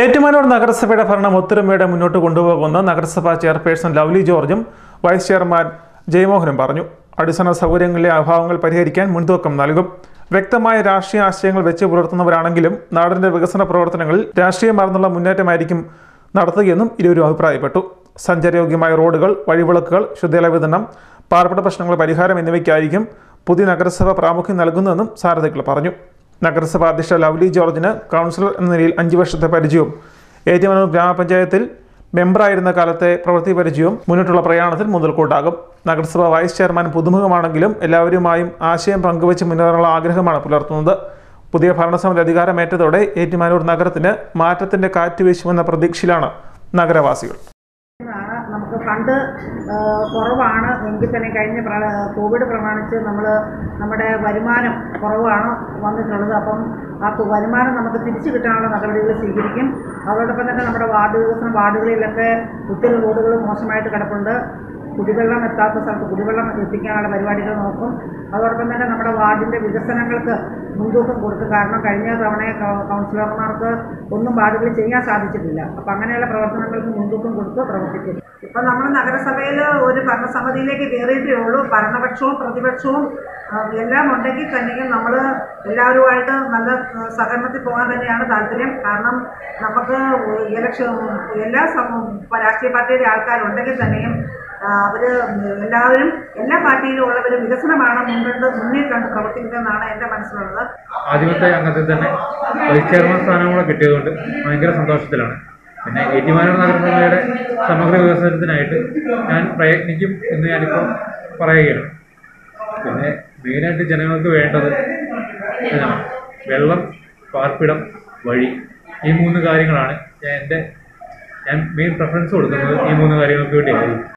ഏറ്റുമാനൂർ നഗരസഭയുടെ ഭരണം ഒത്തൊരുമയുടെ മുന്നോട്ട് കൊണ്ടുപോകുന്ന നഗരസഭാ ചെയർപേഴ്സൺ ലവ്ലി ജോർജും വൈസ് ചെയർമാൻ ജയമോഹനും പറഞ്ഞു. അടിസ്ഥാന സൗകര്യങ്ങളിലെ അഭാവങ്ങൾ പരിഹരിക്കാൻ മുൻതൂക്കം നൽകും. വ്യക്തമായ രാഷ്ട്രീയ ആശയങ്ങൾ വെച്ച് പുലർത്തുന്നവരാണെങ്കിലും നാടിന്റെ വികസന പ്രവർത്തനങ്ങളിൽ രാഷ്ട്രീയം മറന്നുള്ള മുന്നേറ്റമായിരിക്കും നടത്തുകയെന്നും ഇരുവരും അഭിപ്രായപ്പെട്ടു. സഞ്ചാരയോഗ്യമായ റോഡുകൾ വഴിവിളക്കുകൾ ശുദ്ധജല വിതരണം പാർപ്പിട പ്രശ്നങ്ങളുടെ പരിഹാരം എന്നിവയ്ക്കായിരിക്കും പുതിയ നഗരസഭ പ്രാമുഖ്യം നൽകുന്നതെന്നും സാരഥികൾ പറഞ്ഞു. നഗരസഭാ അധ്യക്ഷ ലവ്ലി ജോർജിന് കൗൺസിലർ എന്ന നിലയിൽ അഞ്ച് വർഷത്തെ പരിചയവും. ഏറ്റുമാനൂർ ഗ്രാമപഞ്ചായത്തിൽ മെമ്പറായിരുന്ന കാലത്തെ പ്രവൃത്തി പരിചയവും മുന്നോട്ടുള്ള പ്രയാണത്തിൽ മുതൽക്കൂട്ടാകും. നഗരസഭാ വൈസ് ചെയർമാൻ പുതുമുഖമാണെങ്കിലും എല്ലാവരുമായും ആശയം പങ്കുവച്ച് മുന്നേറാനുള്ള ആഗ്രഹമാണ് പുലർത്തുന്നത്. പുതിയ ഭരണസമിതി അധികാരമേറ്റതോടെ ഏറ്റുമാനൂർ നഗരത്തിന് മാറ്റത്തിന്റെ കാറ്റ് വീശുമെന്ന പ്രതീക്ഷയിലാണ് നഗരവാസികൾ. ഫണ്ട് കുറവാണ്. എങ്കിൽ തന്നെ കഴിഞ്ഞ കോവിഡ് പ്രമാണിച്ച് നമ്മൾ നമ്മുടെ വരുമാനം കുറവാണ് വന്നിട്ടുള്ളത്. അപ്പം ആ വരുമാനം നമുക്ക് തിരിച്ചു കിട്ടാനുള്ള നടപടികൾ സ്വീകരിക്കും. അതോടൊപ്പം തന്നെ നമ്മുടെ വാർഡ് വികസന വാർഡുകളിലൊക്കെ ഒത്തിരി റോഡുകൾ മോശമായിട്ട് കിടപ്പുണ്ട്. കുടിവെള്ളം എത്താത്ത സ്ഥലത്ത് കുടിവെള്ളം എത്തിക്കാനുള്ള പരിപാടികൾ നോക്കും. അതോടൊപ്പം തന്നെ നമ്മുടെ വാർഡിന്റെ വികസനങ്ങൾക്ക് മുൻതൂക്കം കൊടുക്കും. കാരണം കഴിഞ്ഞ തവണ കൗൺസിലർമാർക്ക് ഒന്നും വാർഡുകൾ ചെയ്യാൻ സാധിച്ചിട്ടില്ല. അപ്പം അങ്ങനെയുള്ള പ്രവർത്തനങ്ങൾക്ക് മുൻതൂക്കം കൊടുത്ത് പ്രവർത്തിക്കും. ഇപ്പം നമ്മൾ നഗരസഭയിൽ ഒരു ഭരണസമിതിയിലേക്ക് കയറിയിട്ടേ ഉള്ളൂ. ഭരണപക്ഷവും പ്രതിപക്ഷവും എല്ലാം ഉണ്ടെങ്കിൽ തന്നെയും നമ്മൾ എല്ലാവരുമായിട്ട് നല്ല സഹകരണത്തിൽ പോകാൻ തന്നെയാണ് താല്പര്യം. കാരണം നമുക്ക് ഇലക്ഷൻ എല്ലാ രാഷ്ട്രീയ പാർട്ടിയുടെ ആൾക്കാരുണ്ടെങ്കിൽ തന്നെയും അവർ എല്ലാവരും എല്ലാ പാർട്ടിയിലും ഉള്ളവർ വികസനമാണ് മുൻകണ്ട് മുന്നിൽ കണ്ട് പ്രവർത്തിക്കുന്നതെന്നാണ് എന്റെ മനസ്സിലുള്ളത്. ആദ്യത്തെ അംഗത്തിൽ തന്നെ വൈസ് ചെയർമാൻ സ്ഥാനം കൂടെ കിട്ടിയതുകൊണ്ട് ഭയങ്കര സന്തോഷത്തിലാണ്. പിന്നെ ഏറ്റുമാനൂർ നഗരസഭയുടെ സമഗ്ര വികസനത്തിനായിട്ട് ഞാൻ പ്രയത്നിക്കും എന്ന് ഞാനിപ്പോൾ പറയുകയാണ്. പിന്നെ മെയിനായിട്ട് ജനങ്ങൾക്ക് വേണ്ടത് വെള്ളം പാർപ്പിടം വഴി. ഈ മൂന്ന് കാര്യങ്ങളാണ് ഞാൻ എന്റെ ഞാൻ മെയിൻ പ്രിഫറൻസ് കൊടുക്കുന്നത് ഈ മൂന്ന് കാര്യങ്ങൾക്ക് വേണ്ടിയായിരിക്കും.